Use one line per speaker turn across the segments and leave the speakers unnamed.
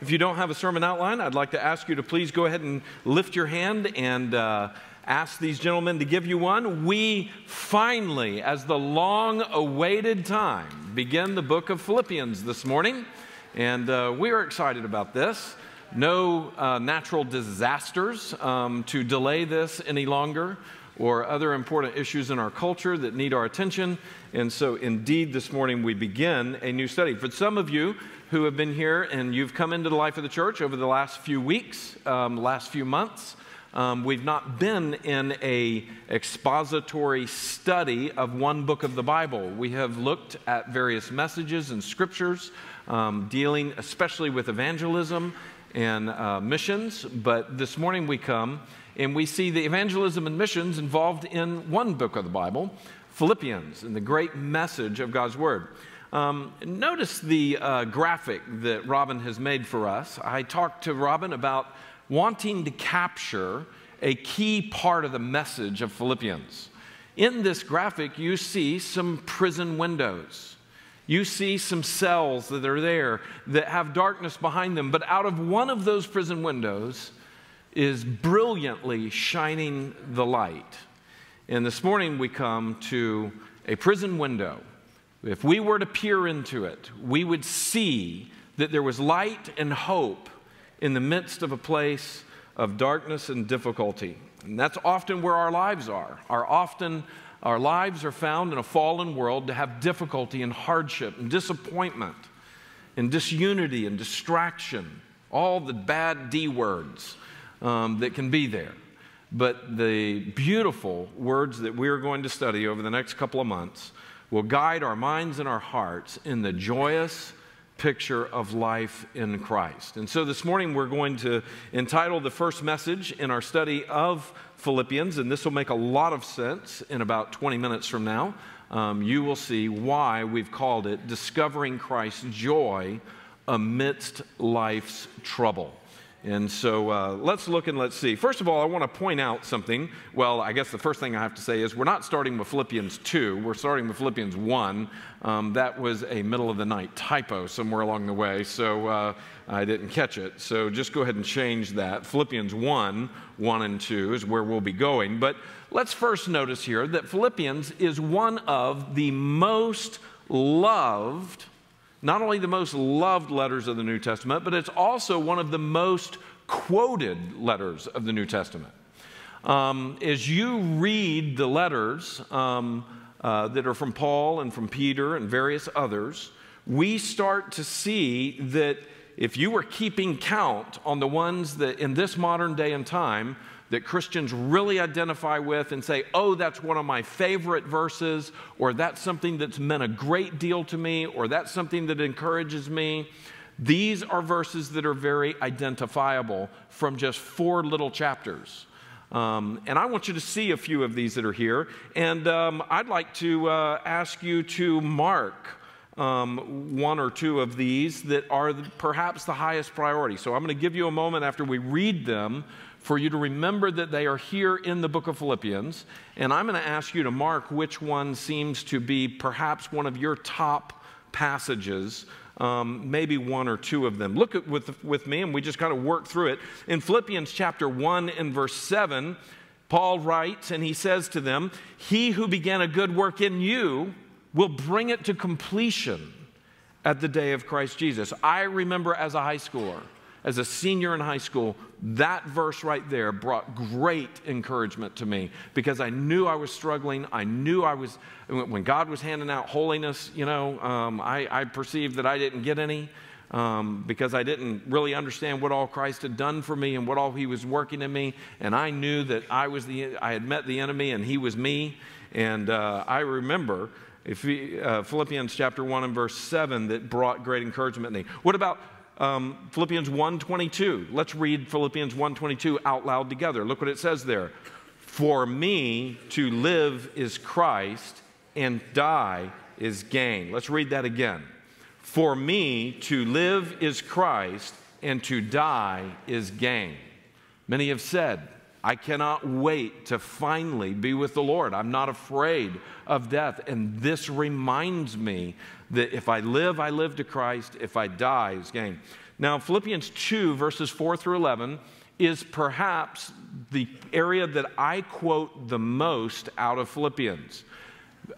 if you don't have a sermon outline, I'd like to ask you to please go ahead and lift your hand and uh, ask these gentlemen to give you one. We finally, as the long awaited time, begin the book of Philippians this morning, and uh, we are excited about this. No uh, natural disasters um, to delay this any longer or other important issues in our culture that need our attention. And so, indeed, this morning we begin a new study. For some of you who have been here and you've come into the life of the church over the last few weeks, um, last few months, um, we've not been in a expository study of one book of the Bible. We have looked at various messages and scriptures um, dealing especially with evangelism and uh, missions. But this morning we come and we see the evangelism and missions involved in one book of the Bible, Philippians, and the great message of God's Word. Um, notice the uh, graphic that Robin has made for us. I talked to Robin about wanting to capture a key part of the message of Philippians. In this graphic, you see some prison windows. You see some cells that are there that have darkness behind them, but out of one of those prison windows, is brilliantly shining the light. And this morning we come to a prison window. If we were to peer into it, we would see that there was light and hope in the midst of a place of darkness and difficulty. And that's often where our lives are. Our often our lives are found in a fallen world to have difficulty and hardship and disappointment and disunity and distraction, all the bad D words um, that can be there. But the beautiful words that we're going to study over the next couple of months will guide our minds and our hearts in the joyous picture of life in Christ. And so this morning we're going to entitle the first message in our study of Philippians, and this will make a lot of sense in about 20 minutes from now. Um, you will see why we've called it Discovering Christ's Joy Amidst Life's Trouble. And so uh, let's look and let's see. First of all, I want to point out something. Well, I guess the first thing I have to say is we're not starting with Philippians 2, we're starting with Philippians 1. Um, that was a middle of the night typo somewhere along the way, so uh, I didn't catch it. So just go ahead and change that. Philippians 1, 1 and 2 is where we'll be going. But let's first notice here that Philippians is one of the most loved not only the most loved letters of the New Testament, but it's also one of the most quoted letters of the New Testament. Um, as you read the letters um, uh, that are from Paul and from Peter and various others, we start to see that if you were keeping count on the ones that in this modern day and time that Christians really identify with and say, oh, that's one of my favorite verses, or that's something that's meant a great deal to me, or that's something that encourages me. These are verses that are very identifiable from just four little chapters. Um, and I want you to see a few of these that are here. And um, I'd like to uh, ask you to mark um, one or two of these that are perhaps the highest priority. So I'm going to give you a moment after we read them for you to remember that they are here in the book of Philippians. And I'm going to ask you to mark which one seems to be perhaps one of your top passages. Um, maybe one or two of them. Look at with, with me, and we just kind of work through it. In Philippians chapter 1 and verse 7, Paul writes, and he says to them, He who began a good work in you will bring it to completion at the day of Christ Jesus. I remember as a high schooler, as a senior in high school, that verse right there brought great encouragement to me because I knew I was struggling. I knew I was, when God was handing out holiness, you know, um, I, I, perceived that I didn't get any um, because I didn't really understand what all Christ had done for me and what all He was working in me. And I knew that I was the, I had met the enemy and He was me. And uh, I remember if we, uh, Philippians chapter 1 and verse 7 that brought great encouragement to me. What about um, Philippians 1.22. Let's read Philippians 1.22 out loud together. Look what it says there. For me to live is Christ and die is gain. Let's read that again. For me to live is Christ and to die is gain. Many have said, I cannot wait to finally be with the Lord. I'm not afraid of death. And this reminds me that if I live, I live to Christ. If I die, is gain. Now, Philippians 2, verses 4 through 11, is perhaps the area that I quote the most out of Philippians.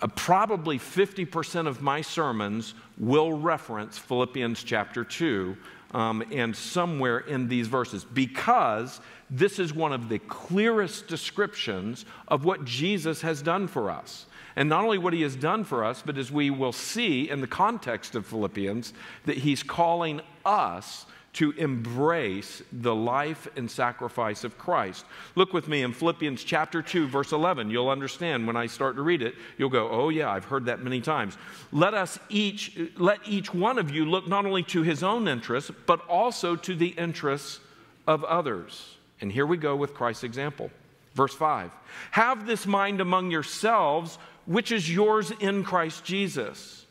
Uh, probably 50% of my sermons will reference Philippians chapter 2 um, and somewhere in these verses because this is one of the clearest descriptions of what Jesus has done for us. And not only what he has done for us, but as we will see in the context of Philippians, that he's calling us to embrace the life and sacrifice of Christ. Look with me in Philippians chapter 2 verse 11. You'll understand when I start to read it. You'll go, "Oh yeah, I've heard that many times." Let us each let each one of you look not only to his own interests, but also to the interests of others. And here we go with Christ's example. Verse 5. Have this mind among yourselves which is yours in Christ Jesus,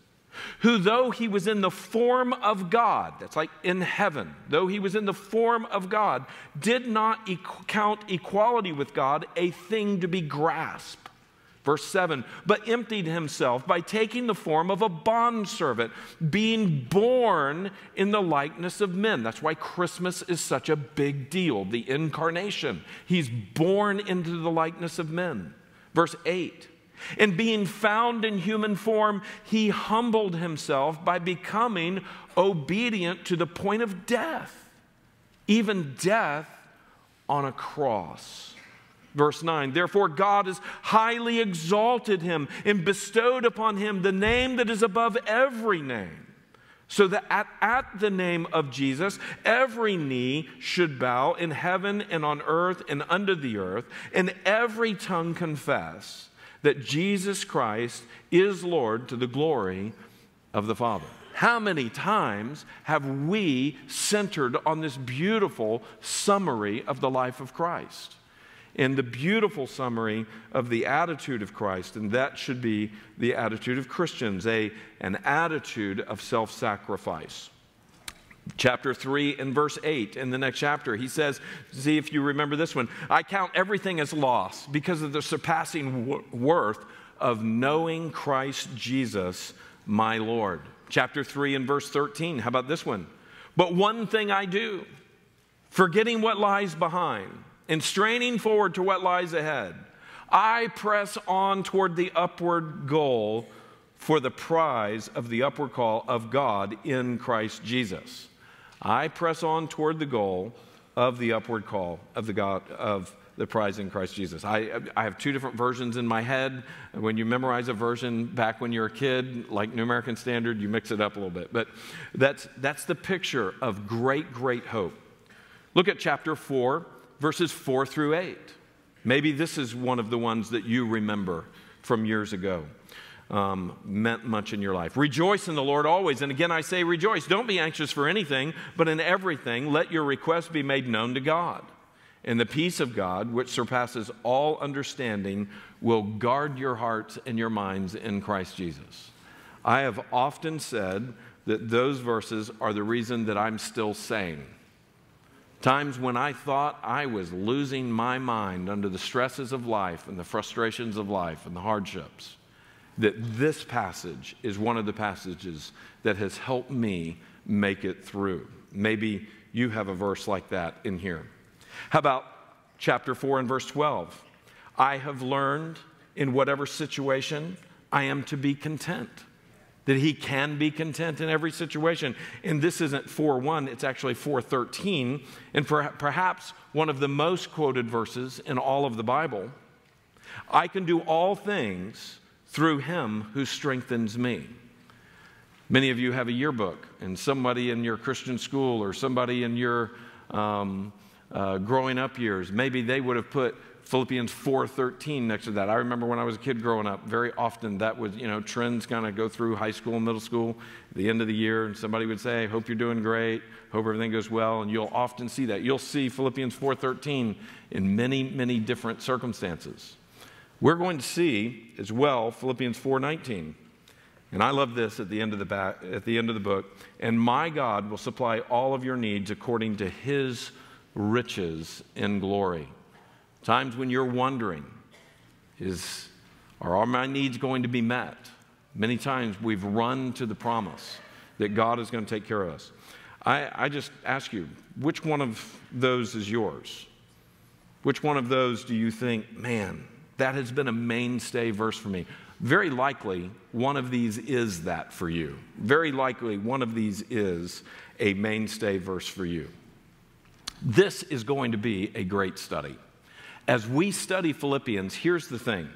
who, though he was in the form of God, that's like in heaven, though he was in the form of God, did not e- count equality with God a thing to be grasped. Verse 7 But emptied himself by taking the form of a bondservant, being born in the likeness of men. That's why Christmas is such a big deal the incarnation. He's born into the likeness of men. Verse 8 and being found in human form, he humbled himself by becoming obedient to the point of death, even death on a cross. Verse 9, therefore God has highly exalted him and bestowed upon him the name that is above every name. So that at, at, the name of Jesus, every knee should bow in heaven and on earth and under the earth, and every tongue confess that Jesus Christ is Lord to the glory of the Father. How many times have we centered on this beautiful summary of the life of Christ? And the beautiful summary of the attitude of Christ, and that should be the attitude of Christians, a, an attitude of self sacrifice chapter 3 and verse 8 in the next chapter. He says see if you remember this one i count everything as loss because of the surpassing worth of knowing christ jesus my lord. Chapter 3 and verse 13 how about this one? But one thing i do forgetting what lies behind and straining forward to what lies ahead i press on toward the upward goal for the prize of the upward call of god in christ jesus I press on toward the goal of the upward call of the God of the prize in Christ Jesus. I, I have two different versions in my head. When you memorize a version back when you're a kid, like New American Standard, you mix it up a little bit. But that's, that's the picture of great, great hope. Look at chapter 4, verses 4 through 8. Maybe this is one of the ones that you remember from years ago um, meant much in your life. Rejoice in the Lord always. And again, I say rejoice. Don't be anxious for anything, but in everything, let your requests be made known to God. And the peace of God, which surpasses all understanding, will guard your hearts and your minds in Christ Jesus. I have often said that those verses are the reason that I'm still sane. Times when I thought I was losing my mind under the stresses of life and the frustrations of life and the hardships that this passage is one of the passages that has helped me make it through. Maybe you have a verse like that in here. How about chapter 4 and verse 12? I have learned in whatever situation I am to be content. That he can be content in every situation. And this isn't 4 1, it's actually 413. And per- perhaps one of the most quoted verses in all of the Bible. I can do all things through him who strengthens me. Many of you have a yearbook, and somebody in your Christian school or somebody in your um, uh, growing up years, maybe they would have put Philippians 4:13 next to that. I remember when I was a kid growing up, very often that was, you know, trends kind of go through high school middle school, the end of the year, and somebody would say, "Hope you're doing great. Hope everything goes well." And you'll often see that. You'll see Philippians 4:13 in many, many different circumstances. We're going to see as well Philippians 4:19. And I love this at the end of the back, at the end of the book. And my God will supply all of your needs according to his riches in glory. Times when you're wondering, is are all my needs going to be met? Many times we've run to the promise that God is going to take care of us. I, I just ask you, which one of those is yours? Which one of those do you think, man, that has been a mainstay verse for me? Very likely, one of these is that for you. Very likely, one of these is a mainstay verse for you. This is going to be a great study. As we study Philippians, here's the thing.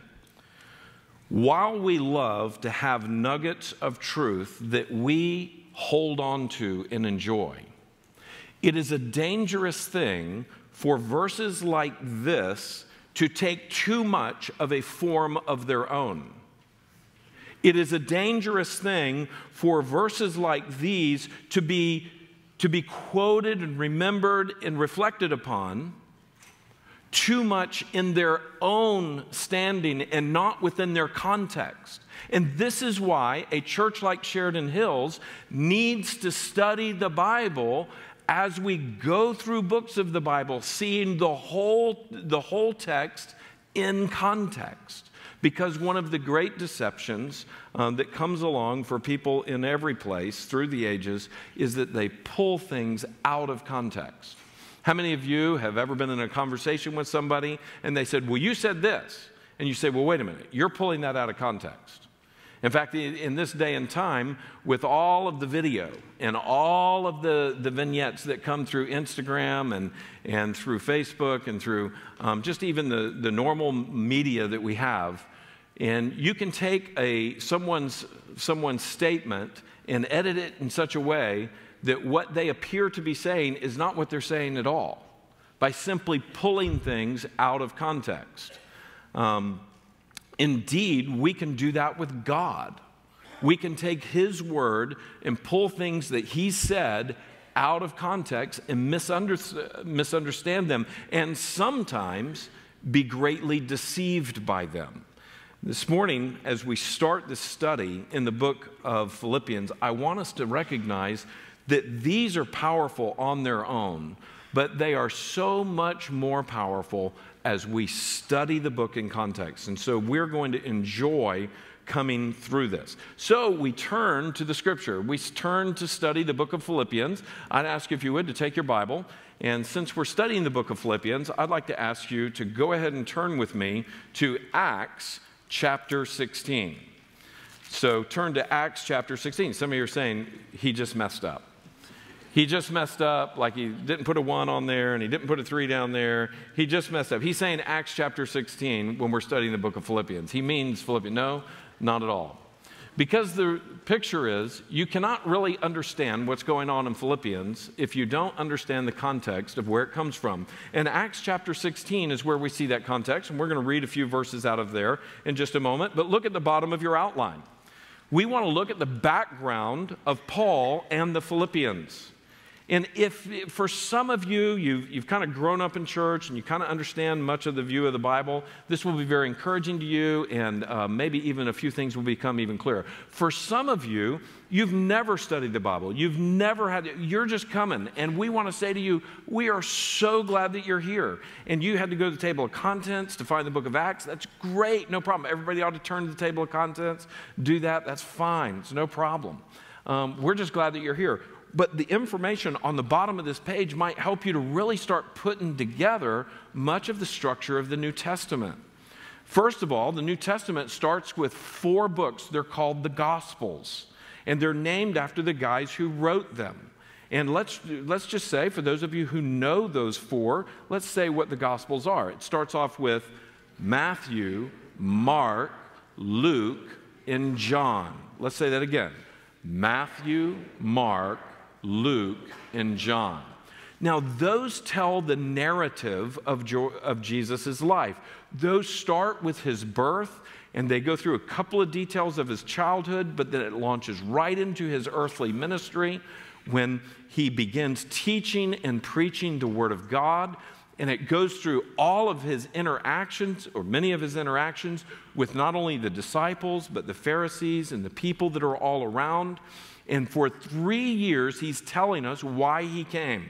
While we love to have nuggets of truth that we hold on to and enjoy, it is a dangerous thing for verses like this to take too much of a form of their own. It is a dangerous thing for verses like these to be, to be quoted and remembered and reflected upon too much in their own standing and not within their context. And this is why a church like Sheridan Hills needs to study the Bible as we go through books of the Bible, seeing the whole, the whole text in context. Because one of the great deceptions um, that comes along for people in every place through the ages is that they pull things out of context. How many of you have ever been in a conversation with somebody and they said, Well, you said this? And you say, Well, wait a minute, you're pulling that out of context. In fact, in this day and time, with all of the video and all of the, the vignettes that come through Instagram and, and through Facebook and through um, just even the, the normal media that we have, and you can take a, someone's, someone's statement and edit it in such a way that what they appear to be saying is not what they're saying at all by simply pulling things out of context. Um, indeed, we can do that with God. We can take His word and pull things that He said out of context and misunderstand them, and sometimes be greatly deceived by them. This morning, as we start this study in the book of Philippians, I want us to recognize that these are powerful on their own, but they are so much more powerful as we study the book in context. And so we're going to enjoy coming through this. So we turn to the scripture. We turn to study the book of Philippians. I'd ask if you would to take your Bible. And since we're studying the book of Philippians, I'd like to ask you to go ahead and turn with me to Acts chapter 16. So turn to Acts chapter 16. Some of you are saying, he just messed up. He just messed up, like he didn't put a one on there and he didn't put a three down there. He just messed up. He's saying Acts chapter 16 when we're studying the book of Philippians. He means Philippians. No, not at all. Because the picture is you cannot really understand what's going on in Philippians if you don't understand the context of where it comes from. And Acts chapter 16 is where we see that context, and we're going to read a few verses out of there in just a moment. But look at the bottom of your outline. We want to look at the background of Paul and the Philippians. And if for some of you, you've, you've kind of grown up in church and you kind of understand much of the view of the Bible, this will be very encouraging to you, and uh, maybe even a few things will become even clearer. For some of you, you've never studied the Bible, you've never had, you're just coming, and we want to say to you, we are so glad that you're here. And you had to go to the table of contents to find the book of Acts. That's great, no problem. Everybody ought to turn to the table of contents, do that, that's fine, it's no problem. Um, we're just glad that you're here but the information on the bottom of this page might help you to really start putting together much of the structure of the New Testament. First of all, the New Testament starts with four books. They're called the Gospels, and they're named after the guys who wrote them. And let's, let's just say, for those of you who know those four, let's say what the Gospels are. It starts off with Matthew, Mark, Luke, and John. Let's say that again Matthew, Mark, Luke, and John. Now, those tell the narrative of, jo- of Jesus' life. Those start with his birth, and they go through a couple of details of his childhood, but then it launches right into his earthly ministry when he begins teaching and preaching the Word of God. And it goes through all of his interactions, or many of his interactions, with not only the disciples, but the Pharisees and the people that are all around. And for three years, he's telling us why he came.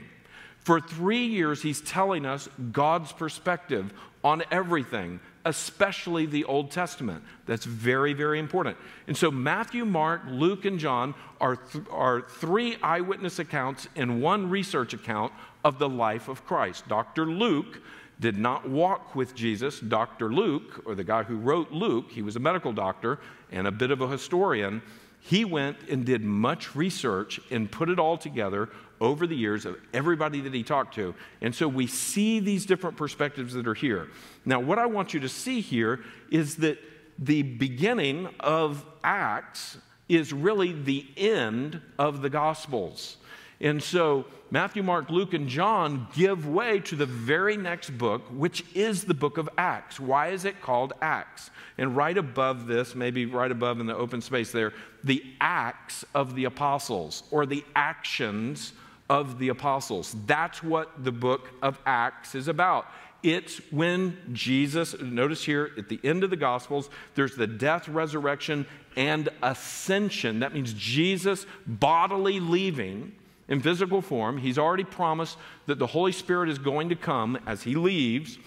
For three years, he's telling us God's perspective on everything, especially the Old Testament. That's very, very important. And so, Matthew, Mark, Luke, and John are, th- are three eyewitness accounts and one research account of the life of Christ. Dr. Luke did not walk with Jesus. Dr. Luke, or the guy who wrote Luke, he was a medical doctor and a bit of a historian. He went and did much research and put it all together over the years of everybody that he talked to. And so we see these different perspectives that are here. Now, what I want you to see here is that the beginning of Acts is really the end of the Gospels. And so Matthew, Mark, Luke, and John give way to the very next book, which is the book of Acts. Why is it called Acts? And right above this, maybe right above in the open space there, the Acts of the Apostles, or the actions of the apostles. That's what the book of Acts is about. It's when Jesus, notice here at the end of the Gospels, there's the death, resurrection, and ascension. That means Jesus bodily leaving in physical form. He's already promised that the Holy Spirit is going to come as he leaves.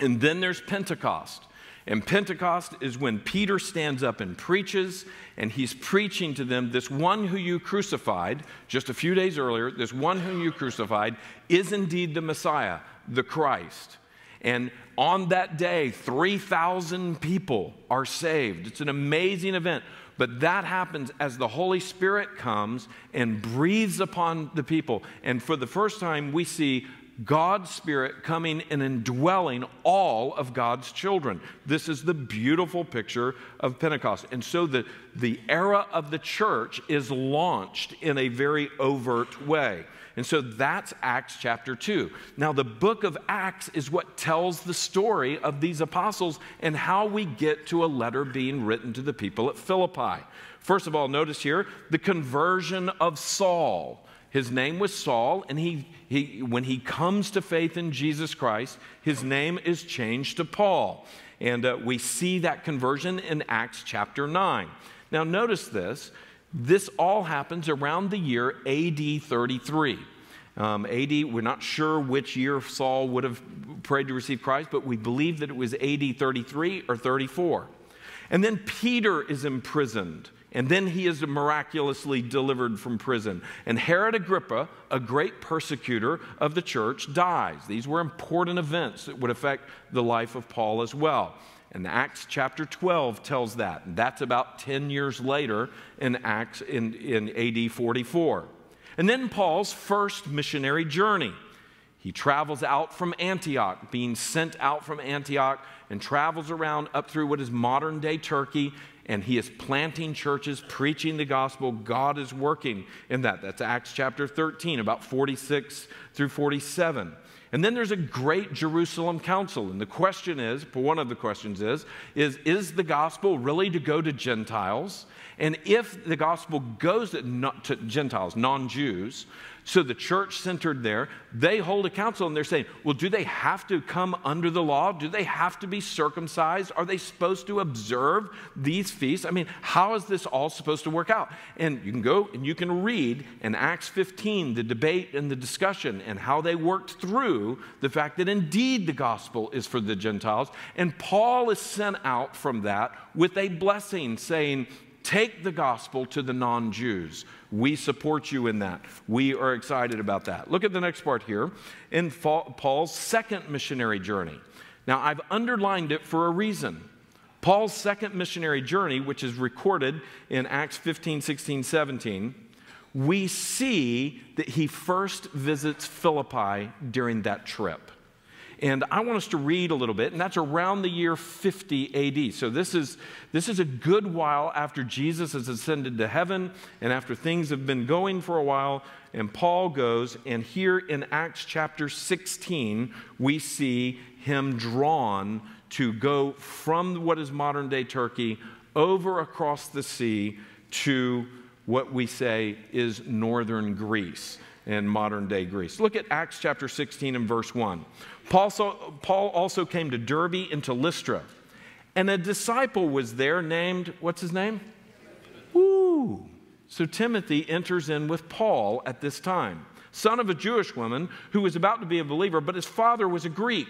And then there's Pentecost. And Pentecost is when Peter stands up and preaches, and he's preaching to them this one who you crucified just a few days earlier, this one whom you crucified is indeed the Messiah, the Christ. And on that day, 3,000 people are saved. It's an amazing event. But that happens as the Holy Spirit comes and breathes upon the people. And for the first time, we see God's Spirit coming and indwelling all of God's children. This is the beautiful picture of Pentecost. And so the, the era of the church is launched in a very overt way. And so that's Acts chapter 2. Now, the book of Acts is what tells the story of these apostles and how we get to a letter being written to the people at Philippi. First of all, notice here the conversion of Saul. His name was Saul, and he, he, when he comes to faith in Jesus Christ, his name is changed to Paul. And uh, we see that conversion in Acts chapter 9. Now, notice this this all happens around the year AD 33. Um, AD, we're not sure which year Saul would have prayed to receive Christ, but we believe that it was AD 33 or 34. And then Peter is imprisoned and then he is miraculously delivered from prison. And Herod Agrippa, a great persecutor of the church, dies. These were important events that would affect the life of Paul as well. And Acts chapter 12 tells that. That's about 10 years later in Acts in, in AD 44. And then Paul's first missionary journey. He travels out from Antioch, being sent out from Antioch, and travels around up through what is modern day Turkey and he is planting churches, preaching the gospel. God is working in that. That's Acts chapter 13, about 46 through 47. And then there's a great Jerusalem council. And the question is, one of the questions is, is, is the gospel really to go to Gentiles? And if the gospel goes to, Gentiles, non Jews, so the church centered there, they hold a council and they're saying, well, do they have to come under the law? Do they have to be circumcised? Are they supposed to observe these feasts? I mean, how is this all supposed to work out? And you can go and you can read in Acts 15 the debate and the discussion and how they worked through the fact that indeed the gospel is for the Gentiles. And Paul is sent out from that with a blessing saying, Take the gospel to the non Jews. We support you in that. We are excited about that. Look at the next part here in Paul's second missionary journey. Now, I've underlined it for a reason. Paul's second missionary journey, which is recorded in Acts 15, 16, 17, we see that he first visits Philippi during that trip. And I want us to read a little bit, and that's around the year 50 AD. So this is, this is a good while after Jesus has ascended to heaven and after things have been going for a while. And Paul goes, and here in Acts chapter 16, we see him drawn to go from what is modern day Turkey over across the sea to what we say is northern Greece in modern day Greece. Look at Acts chapter 16 and verse 1. Paul, Paul also came to Derbe and to Lystra, and a disciple was there named, what's his name? Woo! So Timothy enters in with Paul at this time. son of a Jewish woman who was about to be a believer, but his father was a Greek.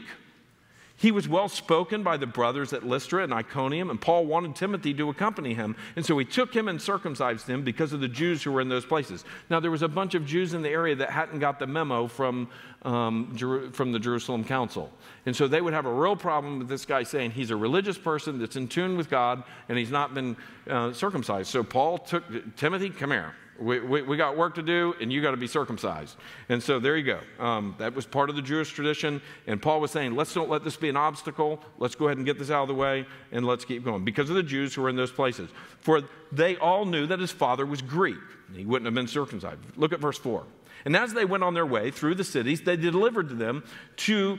He was well spoken by the brothers at Lystra and Iconium, and Paul wanted Timothy to accompany him. And so he took him and circumcised him because of the Jews who were in those places. Now, there was a bunch of Jews in the area that hadn't got the memo from, um, from the Jerusalem Council. And so they would have a real problem with this guy saying he's a religious person that's in tune with God and he's not been uh, circumcised. So Paul took Timothy, come here. We, we, we, got work to do, and you got to be circumcised. And so there you go. Um, that was part of the Jewish tradition. And Paul was saying, let's don't let this be an obstacle. Let's go ahead and get this out of the way, and let's keep going. Because of the Jews who were in those places. For they all knew that his father was Greek. He wouldn't have been circumcised. Look at verse 4. And as they went on their way through the cities, they delivered to them to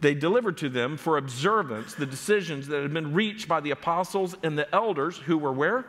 they delivered to them for observance the decisions that had been reached by the apostles and the elders who were where?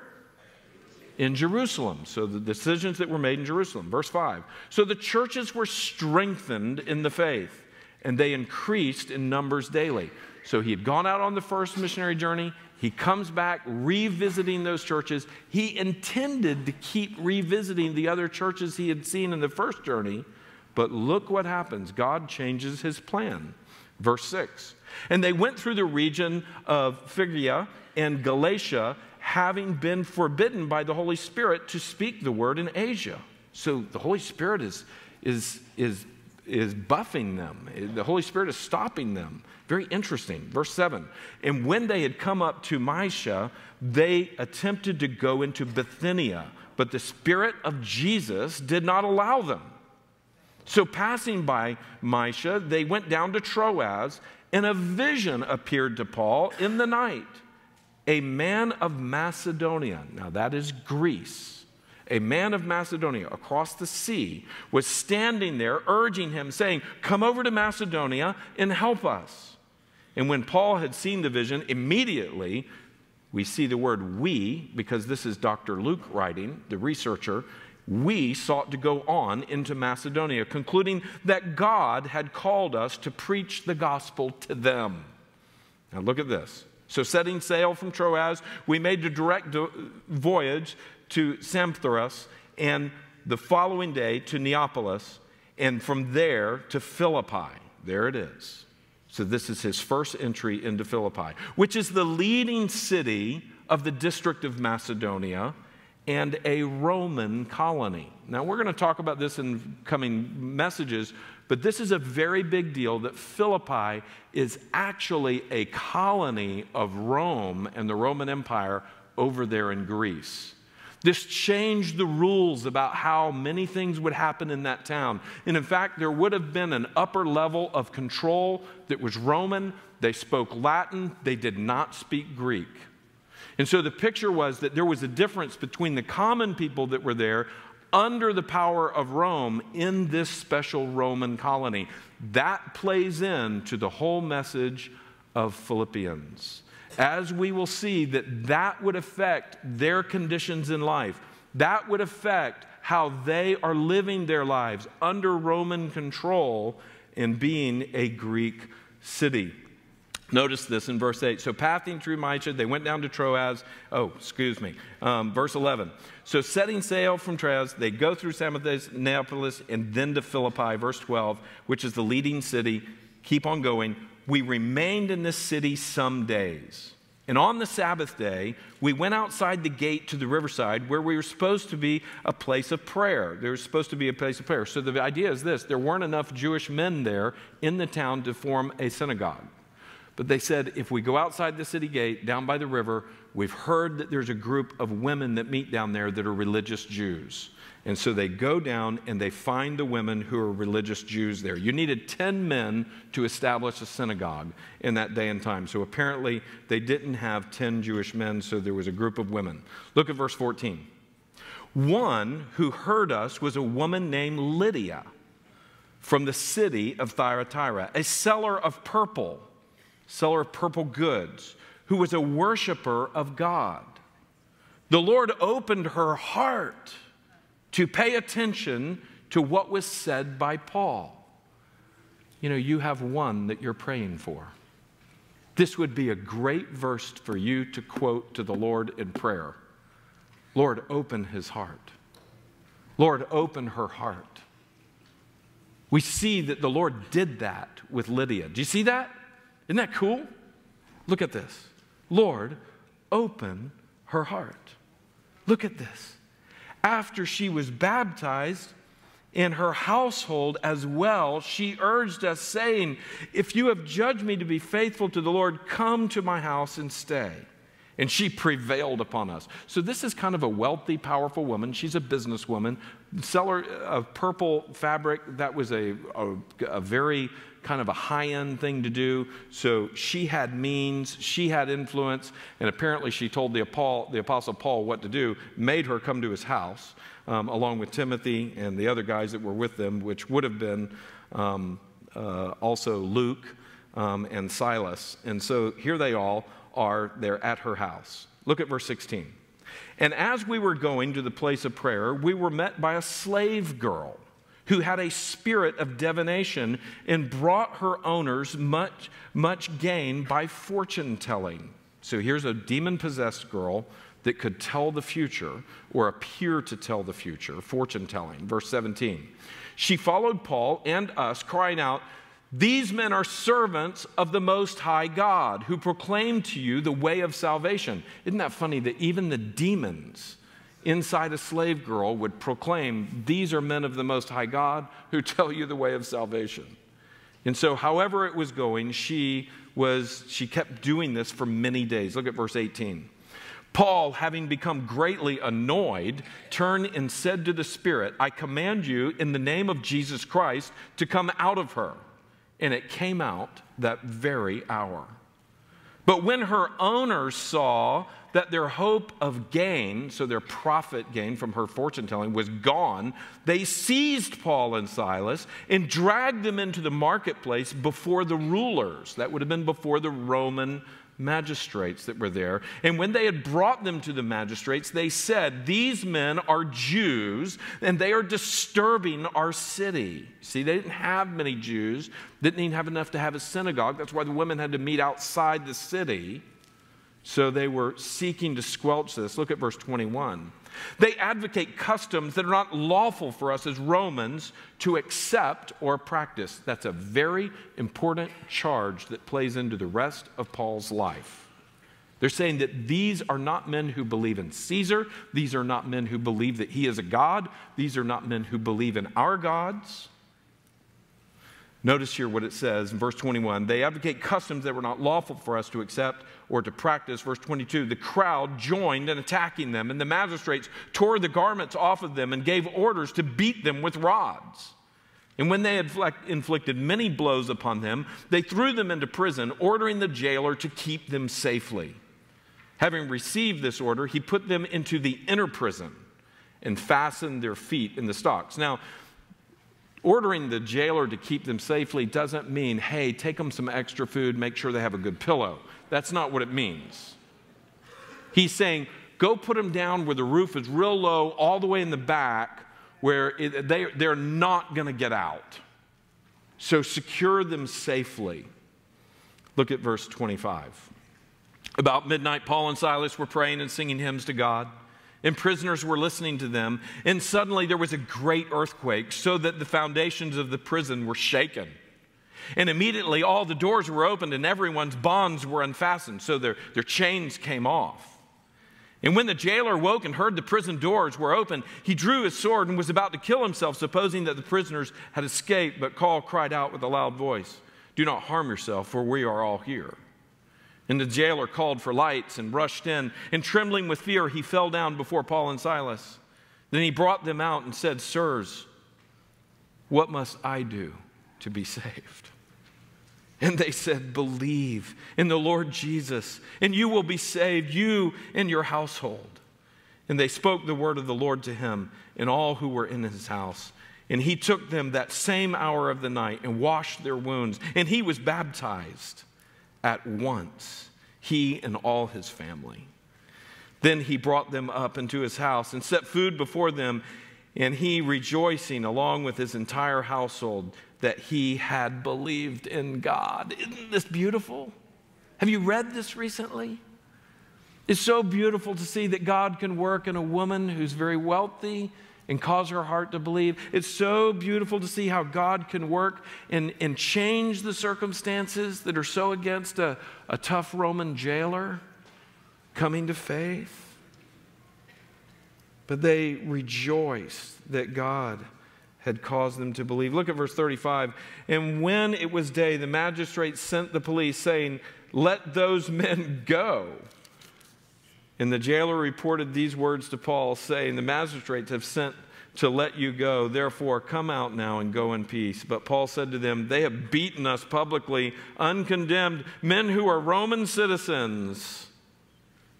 In Jerusalem. So the decisions that were made in Jerusalem. Verse 5. So the churches were strengthened in the faith, and they increased in numbers daily. So he had gone out on the first missionary journey. He comes back revisiting those churches. He intended to keep revisiting the other churches he had seen in the first journey, but look what happens. God changes his plan. Verse 6. And they went through the region of Phrygia and Galatia having been forbidden by the Holy Spirit to speak the word in Asia. So the Holy Spirit is, is, is, is buffing them, the Holy Spirit is stopping them. Very interesting. Verse 7 And when they had come up to Mysia, they attempted to go into Bithynia, but the Spirit of Jesus did not allow them. So, passing by Mysia, they went down to Troas, and a vision appeared to Paul in the night a man of Macedonia, now that is Greece, a man of Macedonia across the sea was standing there urging him, saying, Come over to Macedonia and help us. And when Paul had seen the vision, immediately we see the word we, because this is Dr. Luke writing, the researcher. We sought to go on into Macedonia, concluding that God had called us to preach the gospel to them. Now, look at this. So, setting sail from Troas, we made a direct voyage to Samothrace, and the following day to Neapolis, and from there to Philippi. There it is. So, this is his first entry into Philippi, which is the leading city of the district of Macedonia and a Roman colony. Now, we're going to talk about this in coming messages, but this is a very big deal that Philippi is actually a colony of Rome and the Roman Empire over there in Greece. This changed the rules about how many things would happen in that town. And in fact, there would have been an upper level of control that was Roman. They spoke Latin, they did not speak Greek. And so the picture was that there was a difference between the common people that were there under the power of Rome in this special Roman colony. That plays into the whole message of Philippians. As we will see, that that would affect their conditions in life. That would affect how they are living their lives under Roman control in being a Greek city. Notice this in verse 8. So, passing through Mysia, they went down to Troas. Oh, excuse me. Um, verse 11. So, setting sail from Troas, they go through Samothrace, Neapolis, and then to Philippi, verse 12, which is the leading city. Keep on going. We remained in this city some days. And on the Sabbath day, we went outside the gate to the riverside where we were supposed to be a place of prayer. There was supposed to be a place of prayer. So the idea is this there weren't enough Jewish men there in the town to form a synagogue. But they said, if we go outside the city gate, down by the river, we've heard that there's a group of women that meet down there that are religious Jews. And so they go down and they find the women who are religious Jews there. You needed 10 men to establish a synagogue in that day and time. So apparently they didn't have 10 Jewish men, so there was a group of women. Look at verse 14. One who heard us was a woman named Lydia from the city of Thyatira, a seller of purple seller of purple goods, who was a worshiper of God. The Lord opened her heart to pay attention to what was said by Paul. You know, you have one that you're praying for. This would be a great verse for you to quote to the Lord in prayer. Lord, open his heart. Lord, open her heart. we see that the Lord did that with Lydia. Do you see that? Isn't that cool? Look at this. Lord, open her heart. Look at this. After she was baptized, in her household as well, she urged us, saying, If you have judged me to be faithful to the Lord, come to my house and stay. And she prevailed upon us. So, this is kind of a wealthy, powerful woman. She's a businesswoman, seller of purple fabric. That was a, a, a very kind of a high end thing to do. So, she had means, she had influence, and apparently she told the, the Apostle Paul what to do, made her come to his house um, along with Timothy and the other guys that were with them, which would have been um, uh, also Luke um, and Silas. And so here they all are, they're at her house. Look at verse 16. And as we were going to the place of prayer, we were met by a slave girl who had a spirit of divination and brought her owners much, much gain by fortune telling. So here's a demon possessed girl that could tell the future or appear to tell the future, fortune telling. Verse 17. She followed Paul and us, crying out, These men are servants of the Most High God who proclaim to you the way of salvation. Isn't that funny that even the demons inside a slave girl would proclaim, These are men of the Most High God who tell you the way of salvation? And so, however it was going, she was she kept doing this for many days. Look at verse 18. Paul, having become greatly annoyed, turned and said to the Spirit, I command you in the name of Jesus Christ to come out of her. And it came out that very hour. But when her owners saw that their hope of gain, so their profit gain from her fortune telling, was gone, they seized Paul and Silas and dragged them into the marketplace before the rulers. That would have been before the Roman magistrates that were there. And when they had brought them to the magistrates, they said, These men are Jews and they are disturbing our city. See, they didn't have many Jews, didn't even have enough to have a synagogue. That's why the women had to meet outside the city. So they were seeking to squelch this. Look at verse 21. They advocate customs that are not lawful for us as Romans to accept or practice. That's a very important charge that plays into the rest of Paul's life. They're saying that these are not men who believe in Caesar. These are not men who believe that he is a God. These are not men who believe in our gods. Notice here what it says in verse 21 they advocate customs that were not lawful for us to accept or to practice. Verse 22 the crowd joined in attacking them, and the magistrates tore the garments off of them and gave orders to beat them with rods. And when they had inflicted many blows upon them, they threw them into prison, ordering the jailer to keep them safely. Having received this order, he put them into the inner prison and fastened their feet in the stocks. Now, Ordering the jailer to keep them safely doesn't mean, hey, take them some extra food, make sure they have a good pillow. That's not what it means. He's saying, go put them down where the roof is real low, all the way in the back, where it, they, they're not going to get out. So secure them safely. Look at verse 25. About midnight, Paul and Silas were praying and singing hymns to God and prisoners were listening to them. And suddenly there was a great earthquake, so that the foundations of the prison were shaken. And immediately all the doors were opened and everyone's bonds were unfastened, so their, their chains came off. And when the jailer woke and heard the prison doors were open, he drew his sword and was about to kill himself, supposing that the prisoners had escaped. But Paul cried out with a loud voice, Do not harm yourself, for we are all here. And the jailer called for lights and rushed in. And trembling with fear, he fell down before Paul and Silas. Then he brought them out and said, Sirs, what must I do to be saved? And they said, Believe in the Lord Jesus, and you will be saved, you and your household. And they spoke the word of the Lord to him and all who were in his house. And he took them that same hour of the night and washed their wounds, and he was baptized at once, he and all his family. Then he brought them up into his house and set food before them, and he rejoicing along with his entire household that he had believed in God. Isn't this beautiful? Have you read this recently? It's so beautiful to see that God can work in a woman who's very wealthy and cause her heart to believe. It's so beautiful to see how God can work and, and change the circumstances that are so against a, a tough Roman jailer coming to faith. But they rejoiced that God had caused them to believe. Look at verse 35. And when it was day, the magistrate sent the police, saying, Let those men go. And the jailer reported these words to Paul, saying, The magistrates have sent to let you go. Therefore, come out now and go in peace. But Paul said to them, They have beaten us publicly, uncondemned, men who are Roman citizens,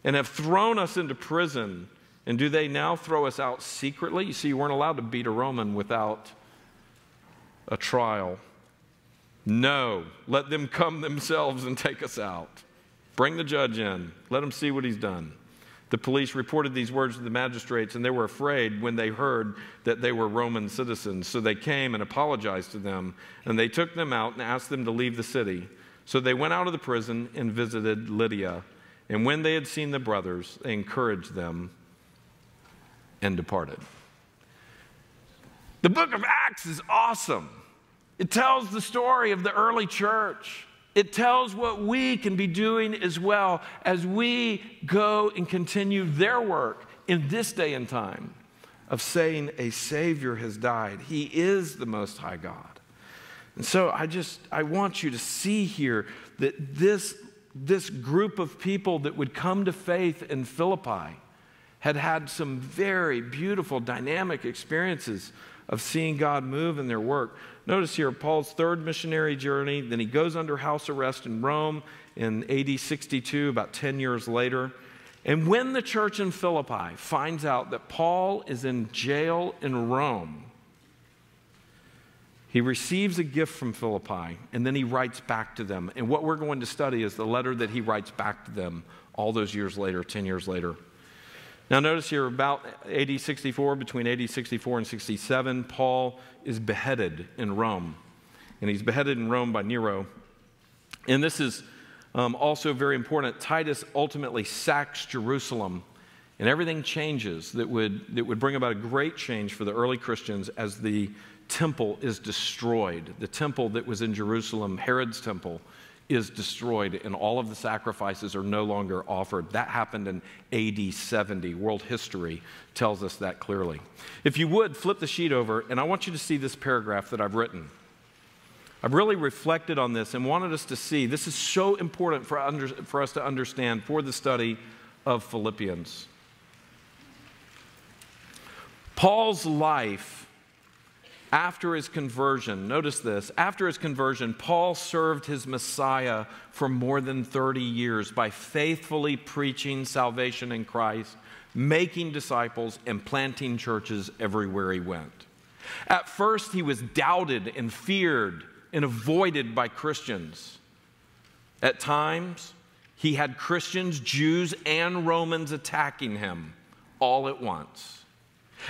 and have thrown us into prison. And do they now throw us out secretly? You see, you weren't allowed to beat a Roman without a trial. No, let them come themselves and take us out. Bring the judge in, let him see what he's done. The police reported these words to the magistrates, and they were afraid when they heard that they were Roman citizens. So they came and apologized to them, and they took them out and asked them to leave the city. So they went out of the prison and visited Lydia. And when they had seen the brothers, they encouraged them and departed. The book of Acts is awesome. It tells the story of the early church. It tells what we can be doing as well as we go and continue their work in this day and time of saying a Savior has died. He is the Most High God. And so I just, I want you to see here that this, this group of people that would come to faith in Philippi had had some very beautiful, dynamic experiences of seeing God move in their work. Notice here Paul's third missionary journey, then he goes under house arrest in Rome in AD 62, about 10 years later. And when the church in Philippi finds out that Paul is in jail in Rome, he receives a gift from Philippi and then he writes back to them. And what we're going to study is the letter that he writes back to them all those years later, 10 years later. Now, notice here about AD 64, between AD 64 and 67, Paul is beheaded in Rome. And he's beheaded in Rome by Nero. And this is um, also very important. Titus ultimately sacks Jerusalem, and everything changes that would, that would bring about a great change for the early Christians as the temple is destroyed. The temple that was in Jerusalem, Herod's temple, is destroyed and all of the sacrifices are no longer offered. That happened in AD 70. World history tells us that clearly. If you would, flip the sheet over, and I want you to see this paragraph that I've written. I've really reflected on this and wanted us to see this is so important for, under, for us to understand for the study of Philippians. Paul's life after his conversion, notice this, after his conversion, Paul served his Messiah for more than 30 years by faithfully preaching salvation in Christ, making disciples, and planting churches everywhere he went. At first, he was doubted and feared and avoided by Christians. At times, he had Christians, Jews, and Romans attacking him all at once.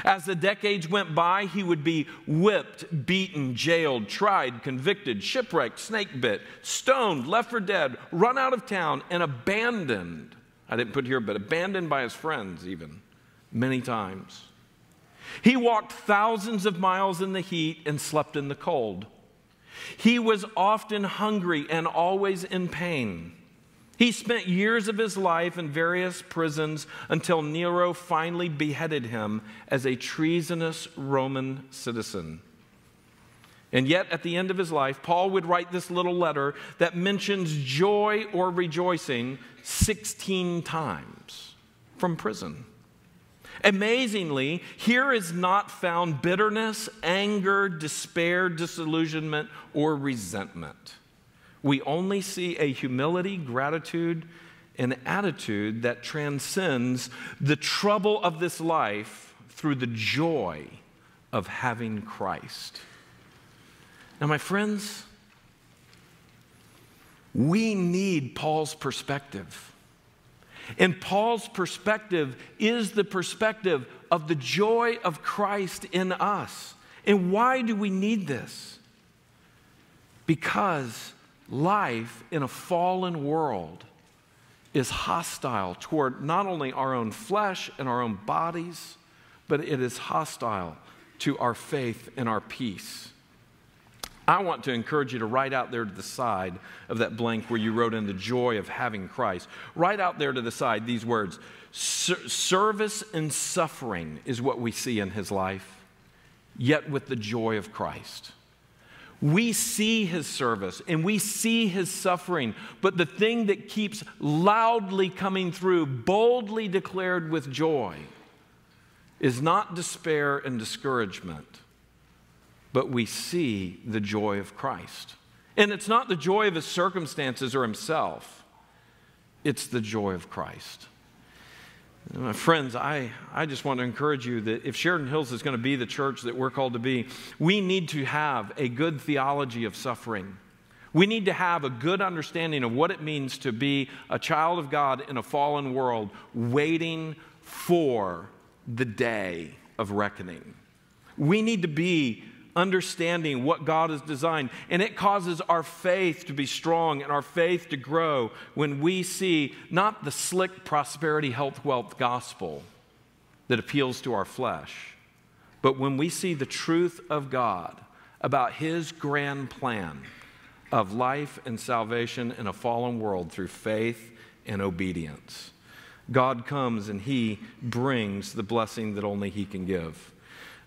As the decades went by, he would be whipped, beaten, jailed, tried, convicted, shipwrecked, snake bit, stoned, left for dead, run out of town, and abandoned. I didn't put here, but abandoned by his friends, even many times. He walked thousands of miles in the heat and slept in the cold. He was often hungry and always in pain. He spent years of his life in various prisons until Nero finally beheaded him as a treasonous Roman citizen. And yet, at the end of his life, Paul would write this little letter that mentions joy or rejoicing 16 times from prison. Amazingly, here is not found bitterness, anger, despair, disillusionment, or resentment we only see a humility, gratitude, and attitude that transcends the trouble of this life through the joy of having Christ. Now, my friends, we need Paul's perspective. And Paul's perspective is the perspective of the joy of Christ in us. And why do we need this? Because life in a fallen world is hostile toward not only our own flesh and our own bodies, but it is hostile to our faith and our peace. I want to encourage you to write out there to the side of that blank where you wrote in the joy of having Christ. Write out there to the side these words Service and suffering is what we see in his life, yet with the joy of Christ. We see his service and we see his suffering, but the thing that keeps loudly coming through, boldly declared with joy, is not despair and discouragement but we see the joy of Christ. And it's not the joy of his circumstances or himself, it's the joy of Christ. My friends, I, I just want to encourage you that if Sheridan Hills is going to be the church that we're called to be, we need to have a good theology of suffering. We need to have a good understanding of what it means to be a child of God in a fallen world, waiting for the day of reckoning. We need to be understanding what God has designed. And it causes our faith to be strong and our faith to grow when we see not the slick prosperity, health, wealth gospel that appeals to our flesh, but when we see the truth of God about His grand plan of life and salvation in a fallen world through faith and obedience. God comes and He brings the blessing that only He can give.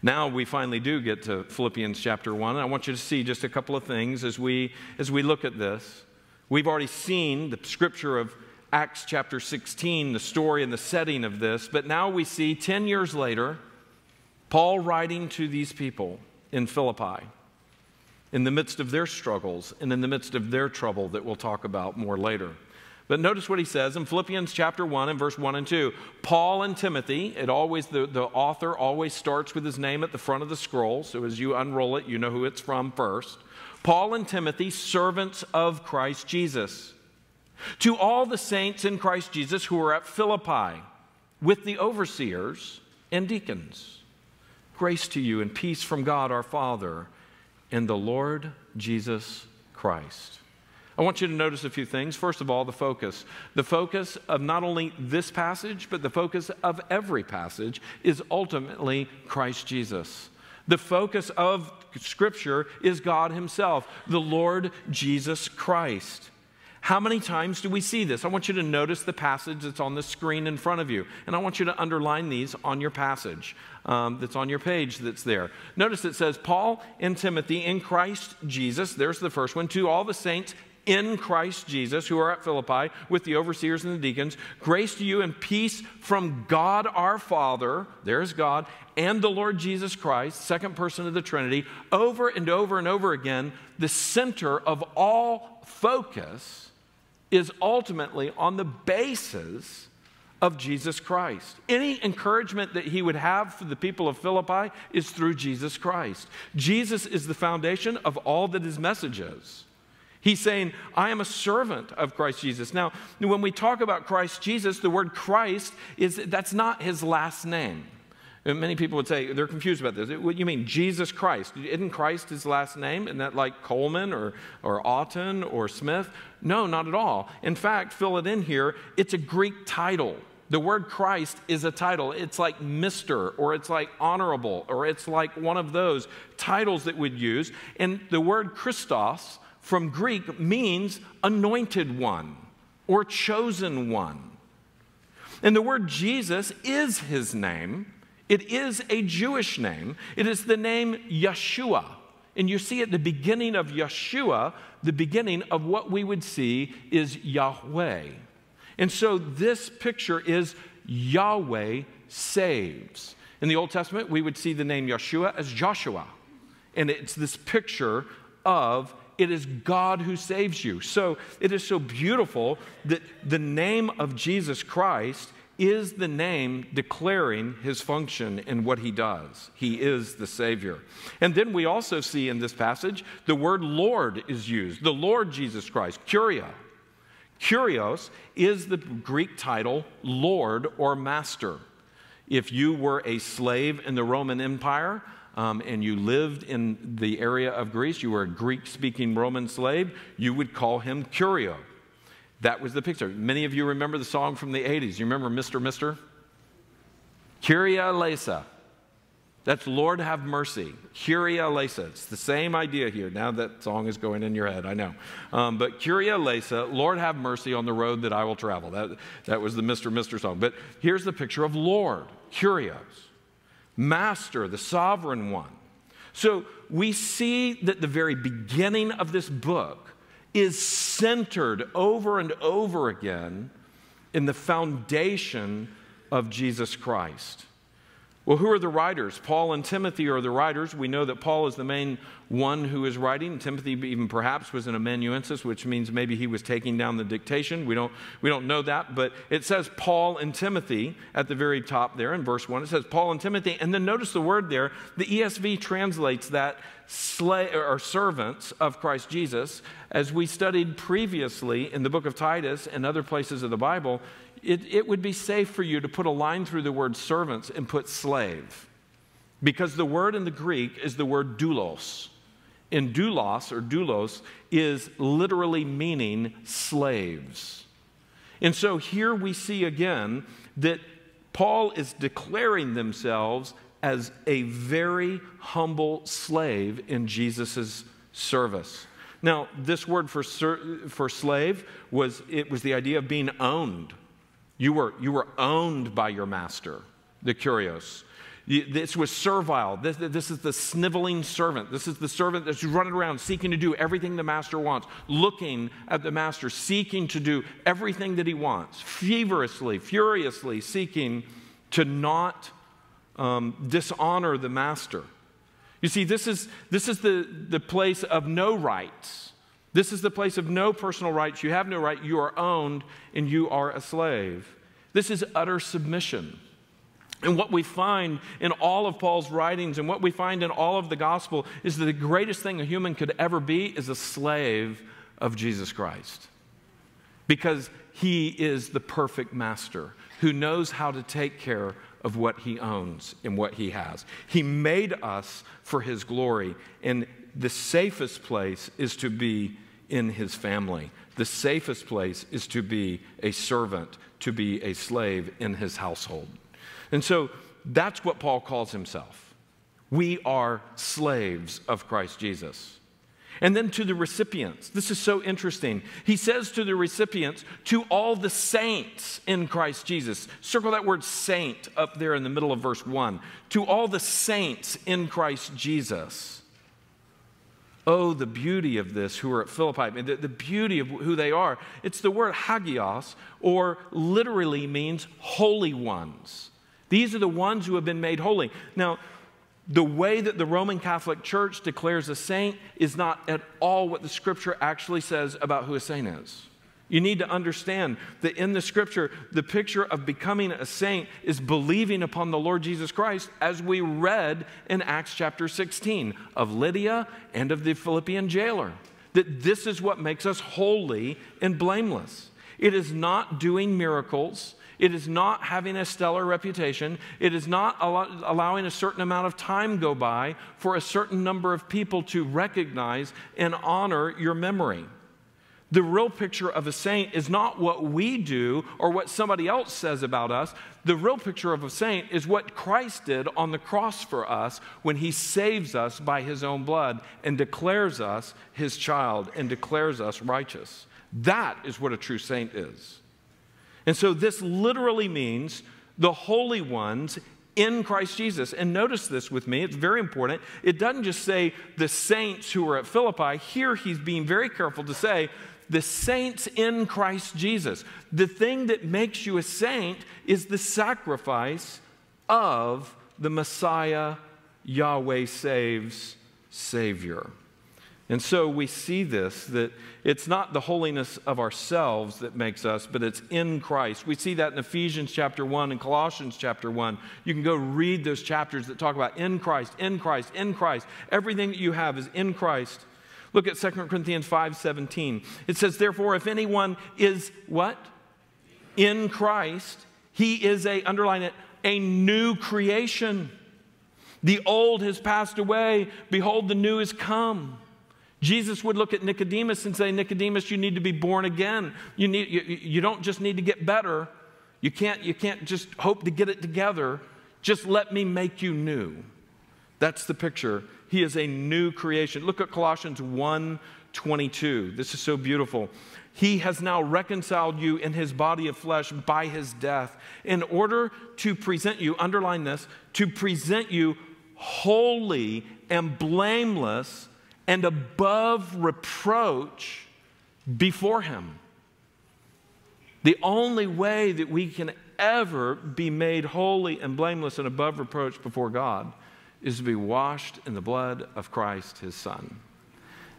Now we finally do get to Philippians chapter 1. and I want you to see just a couple of things as we, as we look at this. We've already seen the scripture of Acts chapter 16, the story and the setting of this, but now we see 10 years later, Paul writing to these people in Philippi in the midst of their struggles and in the midst of their trouble that we'll talk about more later. But notice what he says in Philippians chapter 1 and verse 1 and 2. Paul and Timothy, it always the, the author always starts with his name at the front of the scroll. So as you unroll it, you know who it's from first. Paul and Timothy, servants of Christ Jesus. To all the saints in Christ Jesus who are at Philippi, with the overseers and deacons. Grace to you and peace from God our Father and the Lord Jesus Christ. I want you to notice a few things. First of all, the focus. The focus of not only this passage, but the focus of every passage is ultimately Christ Jesus. The focus of Scripture is God Himself, the Lord Jesus Christ. How many times do we see this? I want you to notice the passage that's on the screen in front of you. And I want you to underline these on your passage um, that's on your page that's there. Notice it says, Paul and Timothy in Christ Jesus, there's the first one, to all the saints in Christ Jesus who are at Philippi with the overseers and the deacons. Grace to you and peace from God our Father, there's God, and the Lord Jesus Christ, second person of the Trinity, over and over and over again. The center of all focus is ultimately on the basis of Jesus Christ. Any encouragement that he would have for the people of Philippi is through Jesus Christ. Jesus is the foundation of all that his message is. He's saying, I am a servant of Christ Jesus. Now, when we talk about Christ Jesus, the word Christ is that's not his last name. Many people would say they're confused about this. What you mean, Jesus Christ? Isn't Christ his last name? Isn't that like Coleman or, or Auten or Smith? No, not at all. In fact, fill it in here. It's a Greek title. The word Christ is a title. It's like Mr. or it's like honorable or it's like one of those titles that we'd use. And the word Christos from Greek means anointed one or chosen one. And the word Jesus is his name. It is a Jewish name. It is the name Yeshua. And you see at the beginning of Yeshua, the beginning of what we would see is Yahweh. And so this picture is Yahweh saves. In the Old Testament, we would see the name Yeshua as Joshua. And it's this picture of it is God who saves you. So it is so beautiful that the name of Jesus Christ is the name declaring his function and what he does. He is the Savior. And then we also see in this passage the word Lord is used, the Lord Jesus Christ, Curia. Kyrios is the Greek title Lord or Master. If you were a slave in the Roman Empire, um, and you lived in the area of Greece, you were a Greek speaking Roman slave, you would call him Curio. That was the picture. Many of you remember the song from the 80s. You remember Mr. Mister? Kyrie eleison. That's Lord have mercy. Kyrie eleison. It's the same idea here. Now that song is going in your head, I know. Um, but Kyrie eleison, Lord have mercy on the road that I will travel. That, that was the Mr. Mr. song. But here's the picture of Lord, Kyrios, Master, the sovereign one. So we see that the very beginning of this book is centered over and over again in the foundation of Jesus Christ. Well, who are the writers? Paul and Timothy are the writers. We know that Paul is the main one who is writing. Timothy, even perhaps, was an amanuensis, which means maybe he was taking down the dictation. We don't, we don't know that, but it says Paul and Timothy at the very top there in verse 1. It says Paul and Timothy. And then notice the word there. The ESV translates that slave, or servants of Christ Jesus. As we studied previously in the book of Titus and other places of the Bible, it, it would be safe for you to put a line through the word servants and put slave. Because the word in the Greek is the word doulos. In doulos or doulos is literally meaning slaves. And so here we see again that Paul is declaring themselves as a very humble slave in Jesus' service. Now, this word for, for slave was, it was the idea of being owned you were, you were owned by your master, the Kyrios. This was servile. This, this is the sniveling servant. This is the servant that's running around seeking to do everything the master wants, looking at the master, seeking to do everything that he wants, feverishly, furiously seeking to not um, dishonor the master. You see, this is, this is the, the place of no rights. This is the place of no personal rights. You have no right. You are owned and you are a slave. This is utter submission. And what we find in all of Paul's writings and what we find in all of the gospel is that the greatest thing a human could ever be is a slave of Jesus Christ. Because he is the perfect master who knows how to take care of what he owns and what he has. He made us for his glory, and the safest place is to be in his family. The safest place is to be a servant, to be a slave in his household. And so that's what Paul calls himself. We are slaves of Christ Jesus. And then to the recipients, this is so interesting. He says to the recipients, to all the saints in Christ Jesus. Circle that word saint up there in the middle of verse 1. To all the saints in Christ Jesus. Oh, the beauty of this who are at Philippi, the, the beauty of who they are. It's the word hagios, or literally means holy ones. These are the ones who have been made holy. Now, the way that the Roman Catholic Church declares a saint is not at all what the scripture actually says about who a saint is. You need to understand that in the scripture, the picture of becoming a saint is believing upon the Lord Jesus Christ, as we read in Acts chapter 16 of Lydia and of the Philippian jailer. That this is what makes us holy and blameless. It is not doing miracles. It is not having a stellar reputation. It is not allowing a certain amount of time go by for a certain number of people to recognize and honor your memory. The real picture of a saint is not what we do or what somebody else says about us. The real picture of a saint is what Christ did on the cross for us when he saves us by his own blood and declares us his child and declares us righteous. That is what a true saint is. And so this literally means the holy ones in Christ Jesus. And notice this with me, it's very important. It doesn't just say the saints who are at Philippi. Here he's being very careful to say the saints in Christ Jesus. The thing that makes you a saint is the sacrifice of the Messiah, Yahweh saves, Savior. And so we see this that it's not the holiness of ourselves that makes us, but it's in Christ. We see that in Ephesians chapter 1 and Colossians chapter 1. You can go read those chapters that talk about in Christ, in Christ, in Christ. Everything that you have is in Christ. Look at 2 Corinthians 5:17. It says, "Therefore, if anyone is what? In Christ, he is a, underline it, a new creation. The old has passed away. Behold, the new has come. Jesus would look at Nicodemus and say, Nicodemus, you need to be born again. You, need, you, you don't just need to get better. You can't, you can't just hope to get it together. Just let me make you new. That's the picture. He is a new creation. Look at Colossians 1 22. This is so beautiful. He has now reconciled you in his body of flesh by his death in order to present you, underline this, to present you holy and blameless and above reproach before him. The only way that we can ever be made holy and blameless and above reproach before God is to be washed in the blood of Christ, his Son.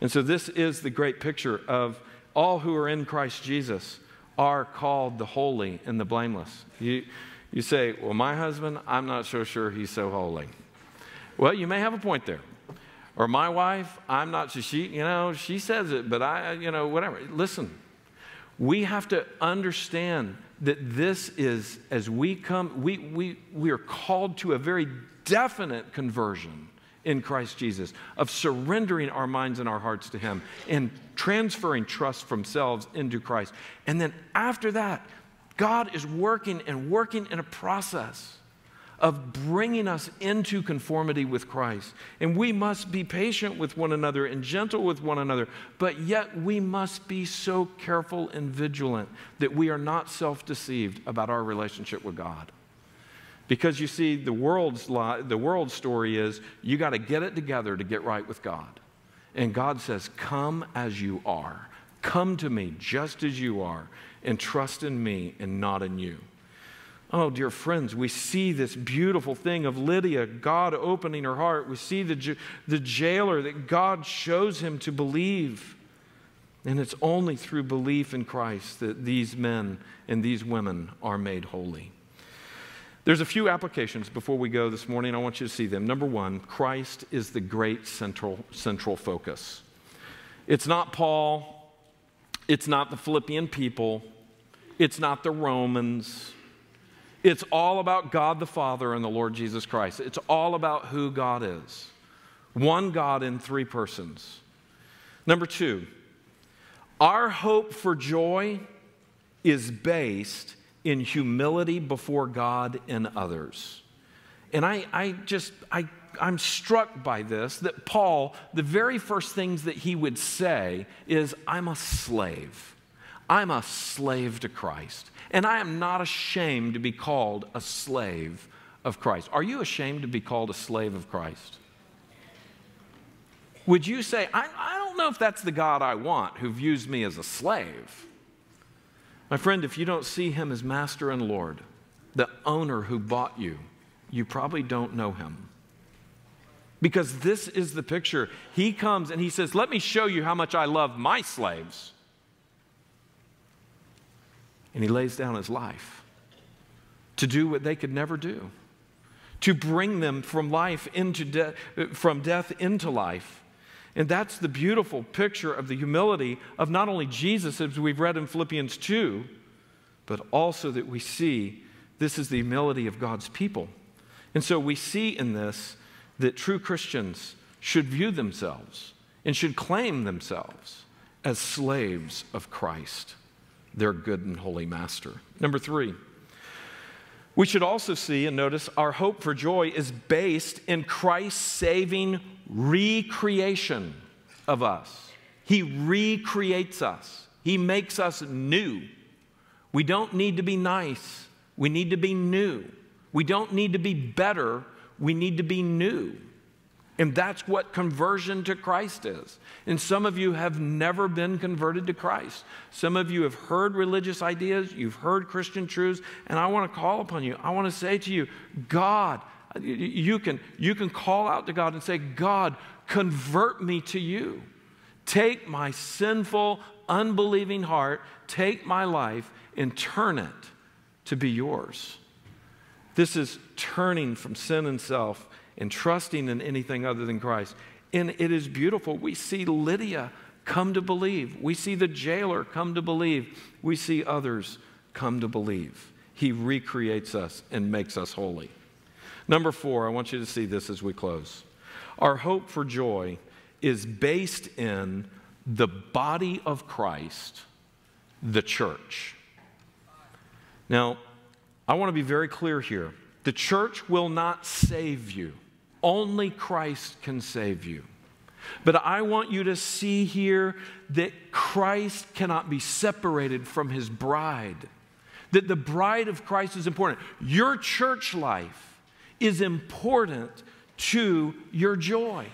And so, this is the great picture of all who are in Christ Jesus are called the holy and the blameless. You, you say, Well, my husband, I'm not so sure he's so holy. Well, you may have a point there. Or my wife, I'm not so she, you know, she says it, but I, you know, whatever. Listen, we have to understand that this is, as we come, we, we, we are called to a very definite conversion in Christ Jesus, of surrendering our minds and our hearts to Him and transferring trust from selves into Christ. And then after that, God is working and working in a process of bringing us into conformity with Christ. And we must be patient with one another and gentle with one another, but yet we must be so careful and vigilant that we are not self deceived about our relationship with God. Because you see, the world's, li- the world's story is you got to get it together to get right with God. And God says, Come as you are. Come to me just as you are, and trust in me and not in you. Oh, dear friends, we see this beautiful thing of Lydia, God opening her heart. We see the, the jailer that God shows him to believe. And it's only through belief in Christ that these men and these women are made holy. There's a few applications before we go this morning. I want you to see them. Number one, Christ is the great central, central focus. It's not Paul, it's not the Philippian people, it's not the Romans. It's all about God the Father and the Lord Jesus Christ. It's all about who God is. One God in three persons. Number two, our hope for joy is based in humility before God and others. And I, I just, I, I'm struck by this that Paul, the very first things that he would say is, I'm a slave. I'm a slave to Christ. And I am not ashamed to be called a slave of Christ. Are you ashamed to be called a slave of Christ? Would you say, I, I don't know if that's the God I want who views me as a slave? My friend, if you don't see him as master and Lord, the owner who bought you, you probably don't know him. Because this is the picture. He comes and he says, Let me show you how much I love my slaves and he lays down his life to do what they could never do to bring them from life into de- from death into life and that's the beautiful picture of the humility of not only Jesus as we've read in Philippians 2 but also that we see this is the humility of God's people and so we see in this that true Christians should view themselves and should claim themselves as slaves of Christ their good and holy master. Number three, we should also see and notice our hope for joy is based in Christ's saving recreation of us. He recreates us, He makes us new. We don't need to be nice, we need to be new. We don't need to be better, we need to be new. And that's what conversion to Christ is. And some of you have never been converted to Christ. Some of you have heard religious ideas, you've heard Christian truths, and I want to call upon you. I want to say to you, God, you can, you can call out to God and say, God, convert me to you. Take my sinful, unbelieving heart, take my life, and turn it to be yours. This is turning from sin and self and trusting in anything other than Christ. And it is beautiful. We see Lydia come to believe, we see the jailer come to believe, we see others come to believe. He recreates us and makes us holy. Number four, I want you to see this as we close. Our hope for joy is based in the body of Christ, the church. Now, I want to be very clear here. The church will not save you. Only Christ can save you. But I want you to see here that Christ cannot be separated from his bride, that the bride of Christ is important. Your church life is important to your joy.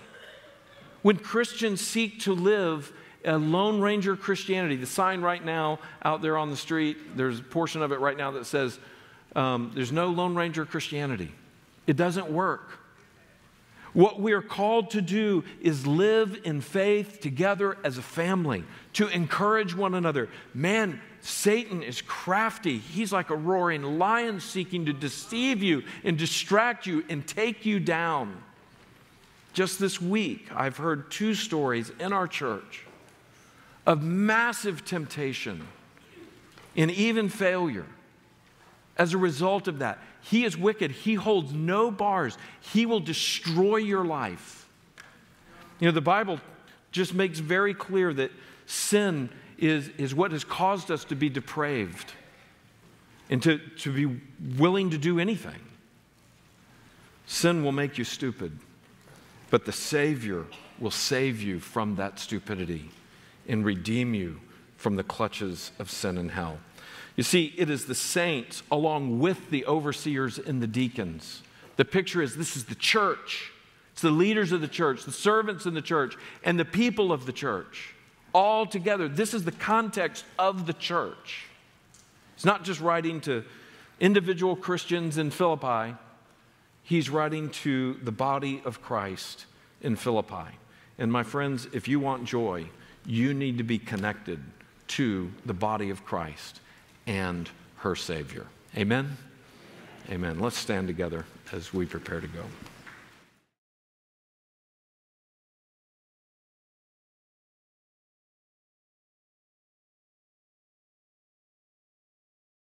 When Christians seek to live a Lone Ranger Christianity, the sign right now out there on the street, there's a portion of it right now that says, um, There's no Lone Ranger Christianity. It doesn't work. What we are called to do is live in faith together as a family, to encourage one another. Man, Satan is crafty. He's like a roaring lion seeking to deceive you and distract you and take you down. Just this week, I've heard two stories in our church of massive temptation and even failure as a result of that. He is wicked. He holds no bars. He will destroy your life. You know, the Bible just makes very clear that sin is, is what has caused us to be depraved and to, to be willing to do anything. Sin will make you stupid, but the Savior will save you from that stupidity and redeem you from the clutches of sin and hell. You see, it is the saints along with the overseers and the deacons. The picture is this is the church. It's the leaders of the church, the servants in the church, and the people of the church. All together. This is the context of the church. It's not just writing to individual Christians in Philippi, he's writing to the body of Christ in Philippi. And my friends, if you want joy, you need to be connected to the body of Christ and her Savior. Amen? Amen. Let's stand together as we prepare to go.